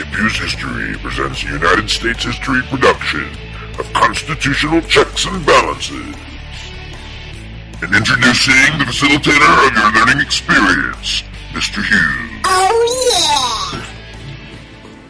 Hip Hughes History presents a United States history production of constitutional checks and balances. And introducing the facilitator of your learning experience, Mr. Hughes. Oh yeah!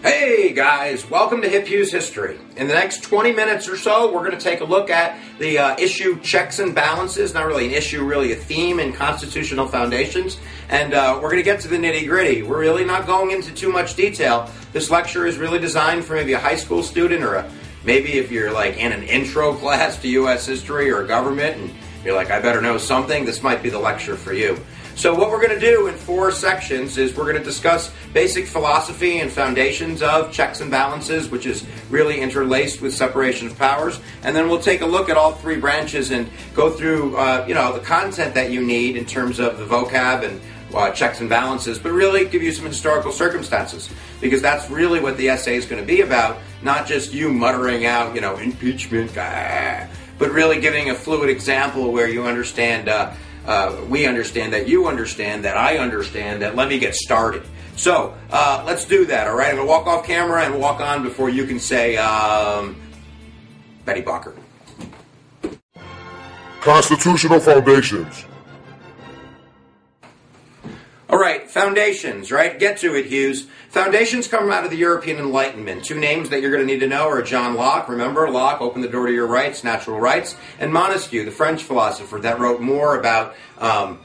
Hey guys, welcome to Hip Hughes History. In the next 20 minutes or so, we're going to take a look at the uh, issue checks and balances. Not really an issue, really a theme in constitutional foundations. And uh, we're going to get to the nitty gritty. We're really not going into too much detail. This lecture is really designed for maybe a high school student or a, maybe if you're like in an intro class to U.S. history or government and you're like, I better know something, this might be the lecture for you. So, what we're going to do in four sections is we're going to discuss basic philosophy and foundations of checks and balances, which is really interlaced with separation of powers. And then we'll take a look at all three branches and go through, uh, you know, the content that you need in terms of the vocab and uh, checks and balances, but really give you some historical circumstances because that's really what the essay is going to be about, not just you muttering out, you know, impeachment, ah, but really giving a fluid example where you understand. Uh, uh, we understand that you understand that I understand that. Let me get started. So uh, let's do that. All right, I'm gonna walk off camera and walk on before you can say um, Betty Blocker. Constitutional foundations. All right, foundations, right? Get to it, Hughes. Foundations come out of the European Enlightenment. Two names that you're going to need to know are John Locke, remember, Locke opened the door to your rights, natural rights, and Montesquieu, the French philosopher that wrote more about um,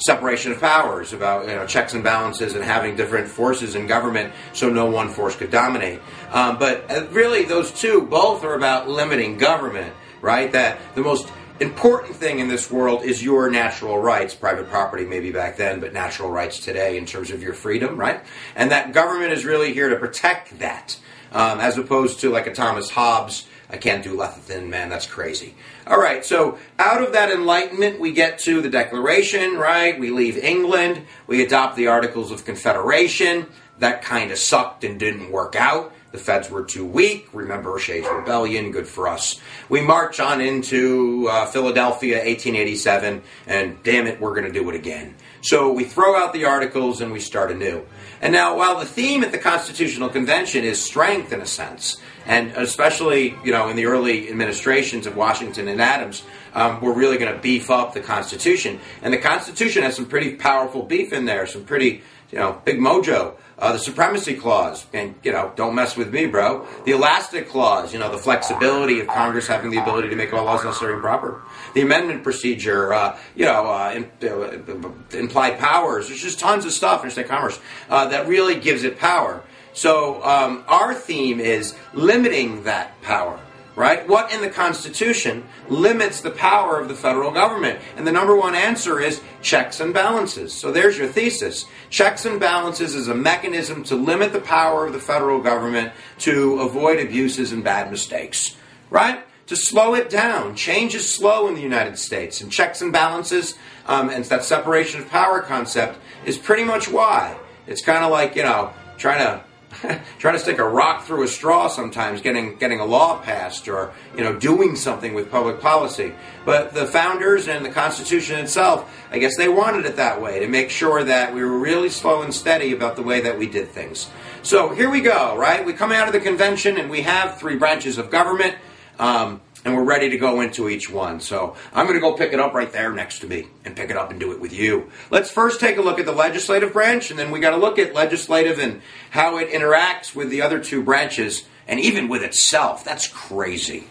separation of powers, about you know, checks and balances and having different forces in government so no one force could dominate. Um, but uh, really, those two both are about limiting government, right? That the most important thing in this world is your natural rights. Private property, maybe back then, but natural rights today in terms of your freedom, right? And that government is really here to protect that, um, as opposed to like a Thomas Hobbes. I can't do Leviathan, man, that's crazy. All right, so out of that enlightenment, we get to the Declaration, right? We leave England, we adopt the Articles of Confederation. That kind of sucked and didn't work out. The feds were too weak. Remember Shays' Rebellion, good for us. We march on into uh, Philadelphia, 1887, and damn it, we're going to do it again. So we throw out the articles and we start anew. And now, while the theme at the Constitutional Convention is strength in a sense, and especially you know in the early administrations of Washington and Adams, um, we're really going to beef up the Constitution. And the Constitution has some pretty powerful beef in there, some pretty you know big mojo. Uh, the supremacy clause, and you know, don't mess with me, bro. The elastic clause, you know, the flexibility of Congress having the ability to make all laws necessary and proper. The amendment procedure, uh, you know, uh, in, uh, implied powers. There's just tons of stuff interstate commerce uh, that really gives it power. So um, our theme is limiting that power right? What in the Constitution limits the power of the federal government? And the number one answer is checks and balances. So there's your thesis. Checks and balances is a mechanism to limit the power of the federal government to avoid abuses and bad mistakes, right? To slow it down. Change is slow in the United States, and checks and balances um, and that separation of power concept is pretty much why. It's kind of like, you know, trying to trying to stick a rock through a straw sometimes, getting getting a law passed or you know doing something with public policy. But the founders and the Constitution itself, I guess they wanted it that way to make sure that we were really slow and steady about the way that we did things. So here we go, right? We come out of the convention and we have three branches of government. Um, and we're ready to go into each one. So I'm going to go pick it up right there next to me and pick it up and do it with you. Let's first take a look at the legislative branch, and then we got to look at legislative and how it interacts with the other two branches and even with itself. That's crazy.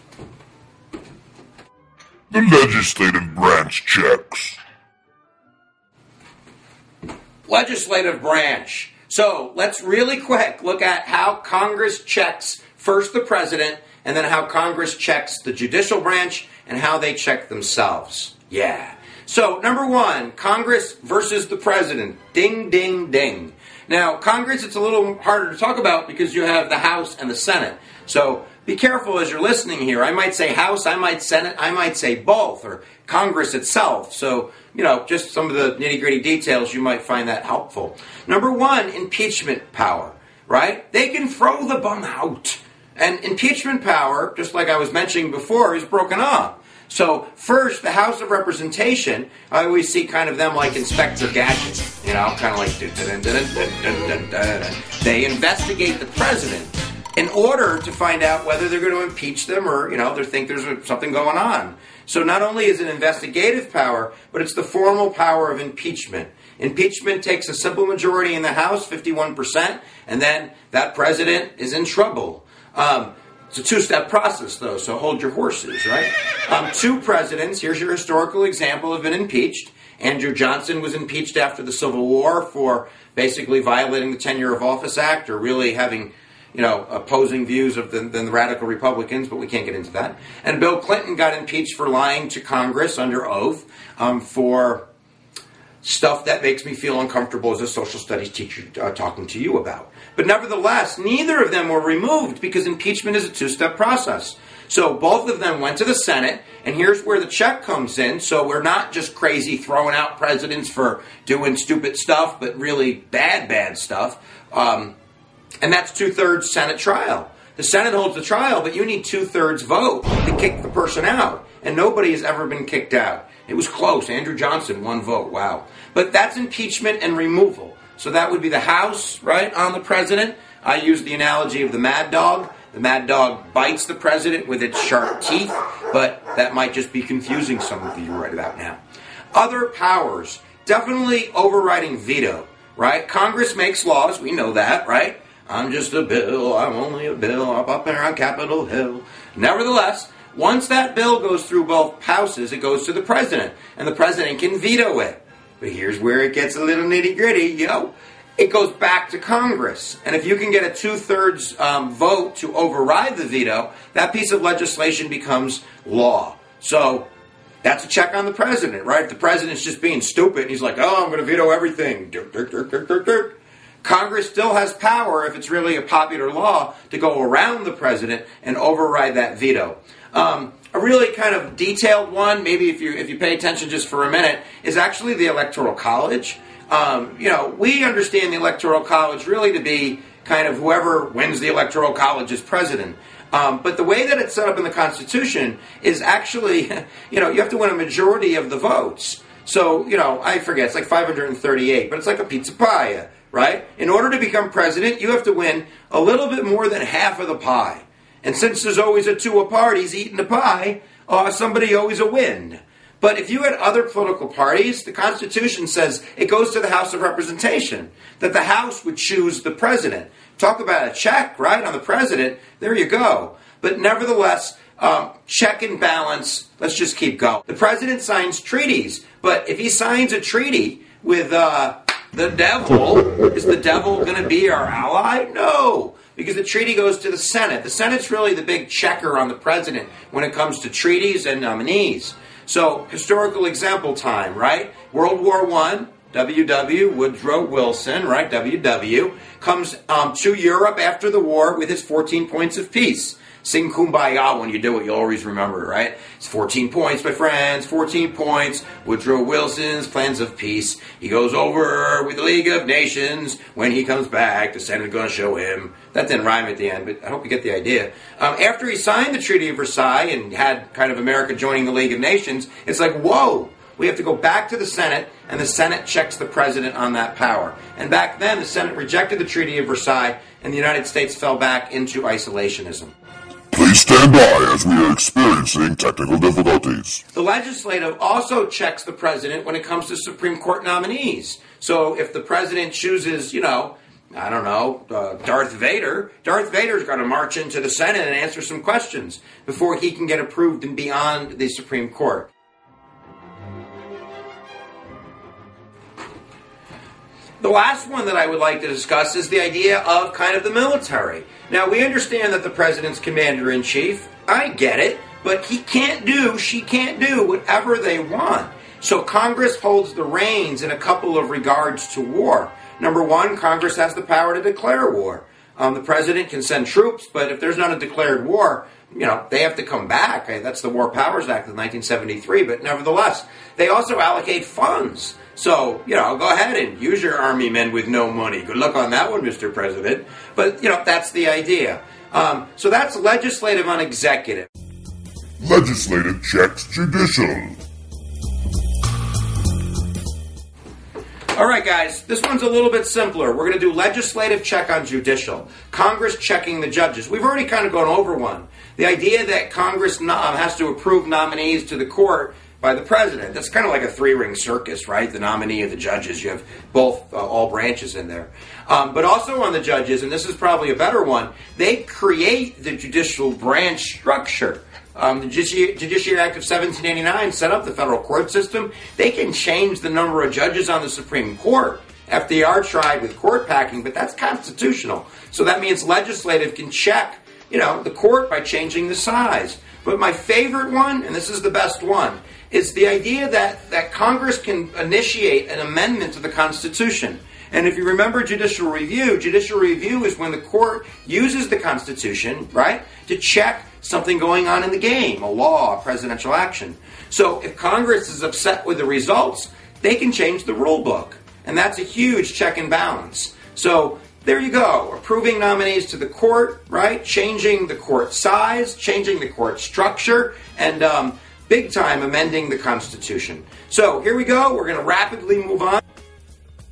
The legislative branch checks. Legislative branch. So let's really quick look at how Congress checks first the president and then how Congress checks the judicial branch and how they check themselves. Yeah. So, number one, Congress versus the president. Ding, ding, ding. Now, Congress, it's a little harder to talk about because you have the House and the Senate. So, be careful as you're listening here. I might say House, I might Senate, I might say both, or Congress itself. So, you know, just some of the nitty gritty details, you might find that helpful. Number one, impeachment power, right? They can throw the bum out. And impeachment power, just like I was mentioning before, is broken up. So first, the House of Representation, I always see kind of them like Inspector Gadget, you know, kind of like they investigate the president in order to find out whether they're going to impeach them or, you know, they think there's something going on. So not only is it investigative power, but it's the formal power of impeachment. Impeachment takes a simple majority in the House, 51%, and then that president is in trouble. Um, it's a two step process, though, so hold your horses, right? Um, two presidents, here's your historical example, have been impeached. Andrew Johnson was impeached after the Civil War for basically violating the Tenure of Office Act or really having you know, opposing views of the, than the radical Republicans, but we can't get into that. And Bill Clinton got impeached for lying to Congress under oath um, for stuff that makes me feel uncomfortable as a social studies teacher uh, talking to you about. But nevertheless, neither of them were removed because impeachment is a two step process. So both of them went to the Senate, and here's where the check comes in. So we're not just crazy throwing out presidents for doing stupid stuff, but really bad, bad stuff. Um, and that's two thirds Senate trial. The Senate holds the trial, but you need two thirds vote to kick the person out. And nobody has ever been kicked out. It was close. Andrew Johnson, one vote. Wow. But that's impeachment and removal. So that would be the House, right, on the president. I use the analogy of the mad dog. The mad dog bites the president with its sharp teeth, but that might just be confusing some of you right about now. Other powers, definitely overriding veto, right? Congress makes laws, we know that, right? I'm just a bill, I'm only a bill, up up there on Capitol Hill. Nevertheless, once that bill goes through both houses, it goes to the president, and the president can veto it. But here's where it gets a little nitty gritty, yo. It goes back to Congress. And if you can get a two thirds um, vote to override the veto, that piece of legislation becomes law. So that's a check on the president, right? If the president's just being stupid and he's like, oh, I'm going to veto everything. Dirt, dirt, dirt, dirt, dirt, dirt. Congress still has power, if it's really a popular law, to go around the president and override that veto. Um, a really kind of detailed one, maybe if you if you pay attention just for a minute, is actually the Electoral College. Um, you know, we understand the Electoral College really to be kind of whoever wins the Electoral College is president. Um, but the way that it's set up in the Constitution is actually, you know, you have to win a majority of the votes. So, you know, I forget, it's like 538, but it's like a pizza pie, right? In order to become president, you have to win a little bit more than half of the pie. And since there's always a two of parties eating the pie, uh, somebody always a win. But if you had other political parties, the Constitution says it goes to the House of Representation, that the House would choose the president. Talk about a check, right, on the president. There you go. But nevertheless, um, check and balance. Let's just keep going. The president signs treaties, but if he signs a treaty with uh, the devil, is the devil going to be our ally? No because the treaty goes to the Senate. The Senate's really the big checker on the president when it comes to treaties and nominees. So, historical example time, right? World War I, WW, Woodrow Wilson, right? WW, comes um, to Europe after the war with his 14 points of peace. Sing Kumbaya when you do it, you'll always remember, right? It's 14 points, my friends, 14 points. Woodrow Wilson's plans of peace. He goes over with the League of Nations. When he comes back, the Senate's going to show him. That didn't rhyme at the end, but I hope you get the idea. Um, after he signed the Treaty of Versailles and had kind of America joining the League of Nations, it's like, whoa, we have to go back to the Senate, and the Senate checks the president on that power. And back then, the Senate rejected the Treaty of Versailles, and the United States fell back into isolationism. Please stand by as we are experiencing technical difficulties. The legislative also checks the president when it comes to Supreme Court nominees. So if the president chooses, you know, I don't know, uh, Darth Vader, Darth Vader's got to march into the Senate and answer some questions before he can get approved and beyond the Supreme Court. The last one that I would like to discuss is the idea of kind of the military. Now, we understand that the president's commander in chief. I get it, but he can't do, she can't do whatever they want. So Congress holds the reins in a couple of regards to war. Number one, Congress has the power to declare war. Um, the president can send troops, but if there's not a declared war, you know, they have to come back. That's the War Powers Act of 1973, but nevertheless, they also allocate funds. So, you know, go ahead and use your army men with no money. Good luck on that one, Mr. President. But, you know, that's the idea. Um, so that's legislative on executive. Legislative checks judicial. All right, guys, this one's a little bit simpler. We're going to do legislative check on judicial. Congress checking the judges. We've already kind of gone over one. The idea that Congress has to approve nominees to the court by the president. That's kind of like a three ring circus, right? The nominee of the judges. You have both, uh, all branches in there. Um, but also on the judges, and this is probably a better one, they create the judicial branch structure. Um, the Judiciary Act of 1789 set up the federal court system. They can change the number of judges on the Supreme Court. FDR tried with court packing, but that's constitutional. So that means legislative can check, you know, the court by changing the size. But my favorite one, and this is the best one, is the idea that, that Congress can initiate an amendment to the Constitution. And if you remember judicial review, judicial review is when the court uses the Constitution, right, to check something going on in the game, a law, a presidential action. So if Congress is upset with the results, they can change the rule book. And that's a huge check and balance. So there you go. Approving nominees to the court, right? Changing the court size, changing the court structure, and um, big time amending the Constitution. So here we go. We're going to rapidly move on.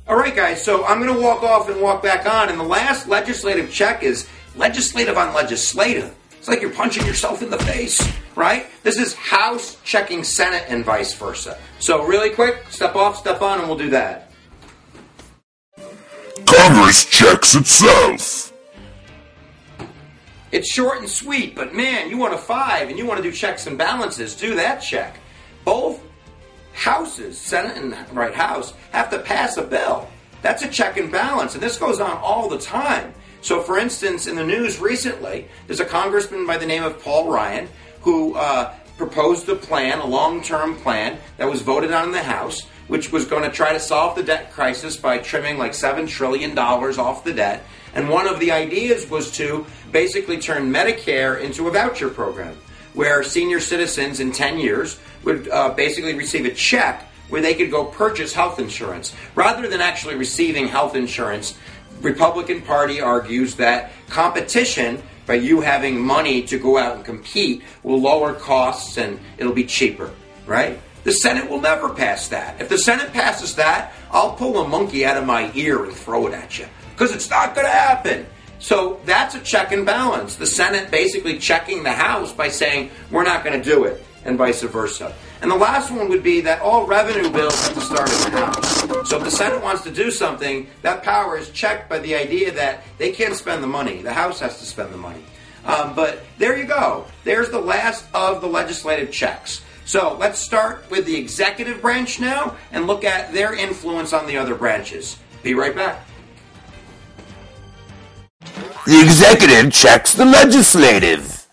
All right, guys. So I'm going to walk off and walk back on. And the last legislative check is legislative on legislative. It's like you're punching yourself in the face, right? This is House checking Senate and vice versa. So, really quick, step off, step on, and we'll do that. Congress checks itself. It's short and sweet, but man, you want a five and you want to do checks and balances, do that check. Both houses, Senate and right House, have to pass a bill. That's a check and balance, and this goes on all the time. So, for instance, in the news recently, there's a congressman by the name of Paul Ryan who uh, proposed a plan, a long term plan, that was voted on in the House, which was going to try to solve the debt crisis by trimming like $7 trillion off the debt. And one of the ideas was to basically turn Medicare into a voucher program where senior citizens in 10 years would uh, basically receive a check where they could go purchase health insurance rather than actually receiving health insurance Republican Party argues that competition, by you having money to go out and compete, will lower costs and it'll be cheaper, right? The Senate will never pass that. If the Senate passes that, I'll pull a monkey out of my ear and throw it at you because it's not going to happen. So that's a check and balance. The Senate basically checking the House by saying, we're not going to do it, and vice versa. And the last one would be that all revenue bills have to start in the House. So if the Senate wants to do something, that power is checked by the idea that they can't spend the money. The House has to spend the money. Um, but there you go. There's the last of the legislative checks. So let's start with the executive branch now and look at their influence on the other branches. Be right back. The executive checks the legislative.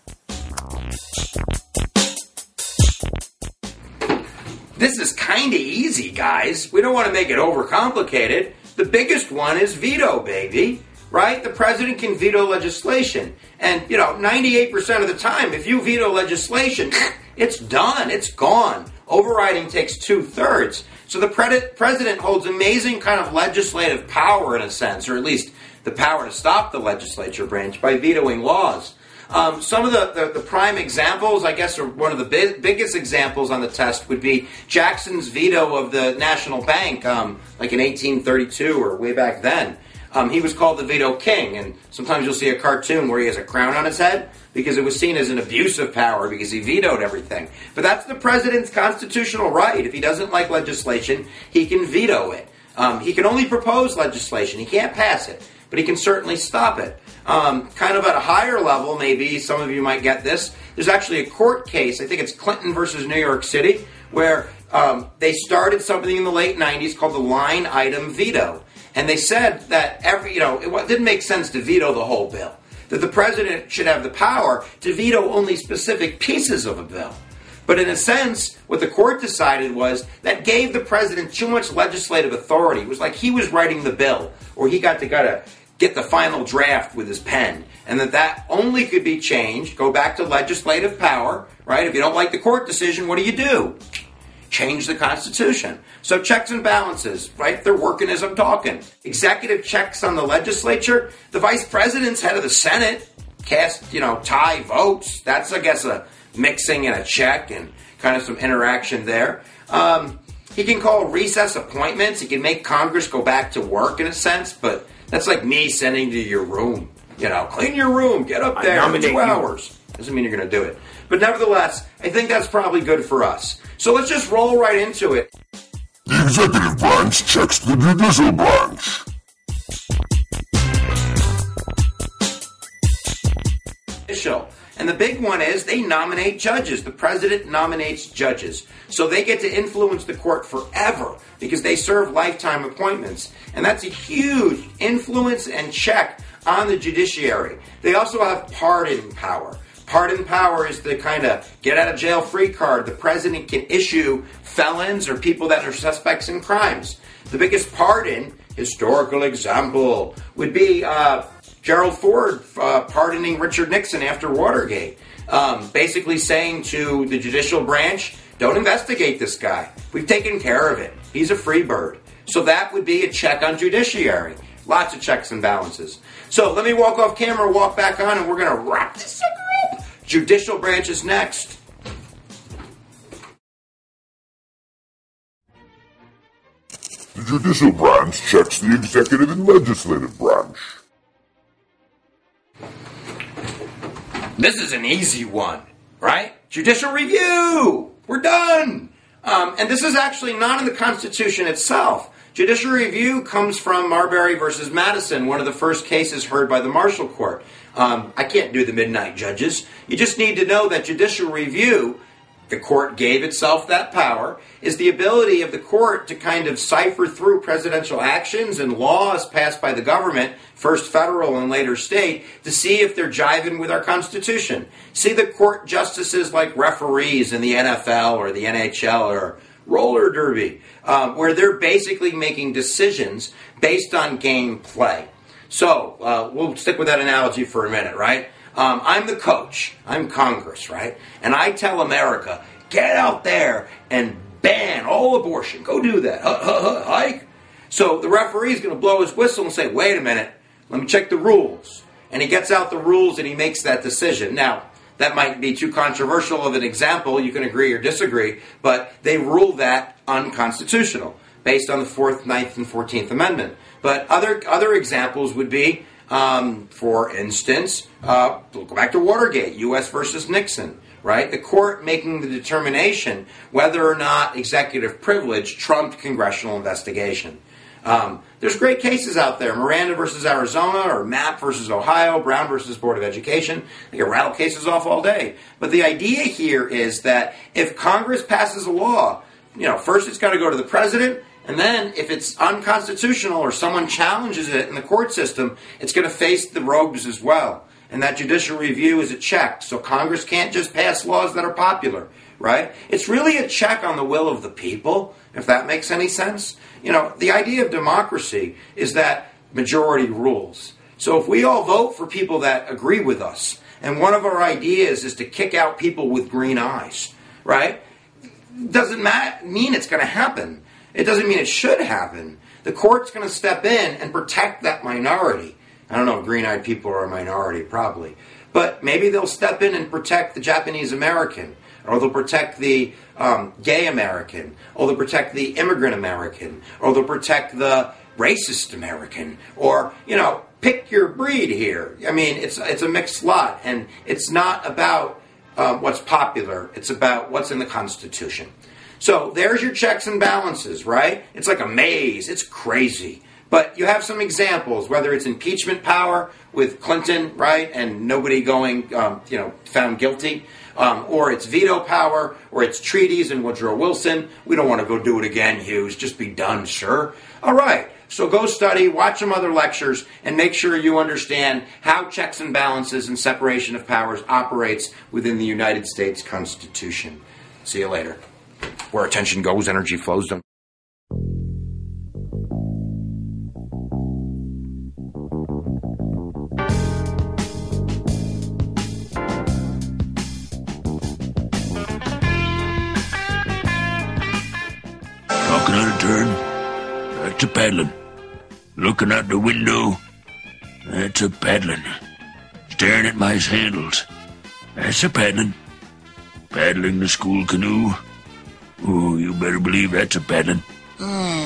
This is kind of easy, guys. We don't want to make it overcomplicated. The biggest one is veto, baby. Right? The president can veto legislation. And, you know, 98% of the time, if you veto legislation, it's done. It's gone. Overriding takes two thirds. So the pre- president holds amazing kind of legislative power in a sense, or at least the power to stop the legislature branch by vetoing laws. Um, some of the, the, the, prime examples, I guess, or one of the big, biggest examples on the test would be Jackson's veto of the National Bank, um, like in 1832 or way back then. Um, he was called the Veto King, and sometimes you'll see a cartoon where he has a crown on his head because it was seen as an abuse of power because he vetoed everything. But that's the president's constitutional right. If he doesn't like legislation, he can veto it. Um, he can only propose legislation, he can't pass it, but he can certainly stop it. Um, kind of at a higher level, maybe some of you might get this. There's actually a court case, I think it's Clinton versus New York City, where um, they started something in the late 90s called the line item veto. And they said that every, you know, it didn't make sense to veto the whole bill. That the president should have the power to veto only specific pieces of a bill. But in a sense, what the court decided was that gave the president too much legislative authority. It was like he was writing the bill, or he got to, got to get the final draft with his pen, and that that only could be changed. Go back to legislative power, right? If you don't like the court decision, what do you do? Change the Constitution. So checks and balances, right? They're working as I'm talking. Executive checks on the legislature. The vice president's head of the Senate cast, you know, tie votes. That's, I guess, a mixing and a check and kind of some interaction there. Um, he can call recess appointments. He can make Congress go back to work in a sense, but that's like me sending to your room. You know, clean your room, get up there, nominate two you. hours. Doesn't mean you're going to do it. But nevertheless, I think that's probably good for us. So let's just roll right into it. The executive branch checks the judicial branch. official. And the big one is they nominate judges. The president nominates judges. So they get to influence the court forever because they serve lifetime appointments. And that's a huge influence and check on the judiciary. They also have pardon power. Pardon power is the kind of get out of jail free card the president can issue felons or people that are suspects in crimes. The biggest pardon, historical example, would be uh, Gerald Ford uh, pardoning Richard Nixon after Watergate. Um, basically saying to the judicial branch, don't investigate this guy. We've taken care of it. He's a free bird. So that would be a check on judiciary. Lots of checks and balances. So let me walk off camera, walk back on, and we're going to wrap this sucker up. Judicial branch is next. The judicial branch checks the executive and legislative branch. This is an easy one, right? Judicial review. We're done. Um, and this is actually not in the Constitution itself. Judicial review comes from Marbury versus Madison, one of the first cases heard by the Marshall Court. Um, I can't do the midnight judges. You just need to know that judicial review, the court gave itself that power, is the ability of the court to kind of cipher through presidential actions and laws passed by the government, first federal and later state, to see if they're jiving with our Constitution. See the court justices like referees in the NFL or the NHL or roller derby, um, where they're basically making decisions based on game play. So uh, we'll stick with that analogy for a minute, right? Um, I'm the coach. I'm Congress, right? And I tell America, get out there and ban all abortion. Go do that. Hike. So the referee is going to blow his whistle and say, wait a minute, let me check the rules. And he gets out the rules and he makes that decision. Now, that might be too controversial of an example. You can agree or disagree, but they rule that unconstitutional based on the Fourth, Ninth, and Fourteenth Amendment. But other other examples would be, um, for instance, uh, we'll go back to Watergate, U.S. versus Nixon. Right, the court making the determination whether or not executive privilege trumped congressional investigation. Um, there's great cases out there. Miranda versus Arizona, or Mapp versus Ohio, Brown versus Board of Education. They can rattle cases off all day. But the idea here is that if Congress passes a law, you know, first it's got to go to the president, and then if it's unconstitutional or someone challenges it in the court system, it's going to face the rogues as well. And that judicial review is a check. So Congress can't just pass laws that are popular, right? It's really a check on the will of the people, if that makes any sense. You know, the idea of democracy is that majority rules. So if we all vote for people that agree with us, and one of our ideas is to kick out people with green eyes, right? Doesn't mean it's going to happen. It doesn't mean it should happen. The court's going to step in and protect that minority. I don't know, if green eyed people are a minority, probably. But maybe they'll step in and protect the Japanese American, or they'll protect the um, gay American, or they'll protect the immigrant American, or they'll protect the racist American, or, you know, pick your breed here. I mean, it's, it's a mixed lot, and it's not about um, what's popular, it's about what's in the Constitution. So there's your checks and balances, right? It's like a maze, it's crazy. But you have some examples, whether it's impeachment power with Clinton, right, and nobody going, um, you know, found guilty, um, or it's veto power, or it's treaties and Woodrow Wilson. We don't want to go do it again, Hughes. Just be done, sir. All right. So go study, watch some other lectures, and make sure you understand how checks and balances and separation of powers operates within the United States Constitution. See you later. Where attention goes, energy flows. Don't Talking out of turn. That's a paddling. Looking out the window. That's a paddling. Staring at my sandals. That's a paddling. Paddling the school canoe? Oh, you better believe that's a paddling. Oh, hmm.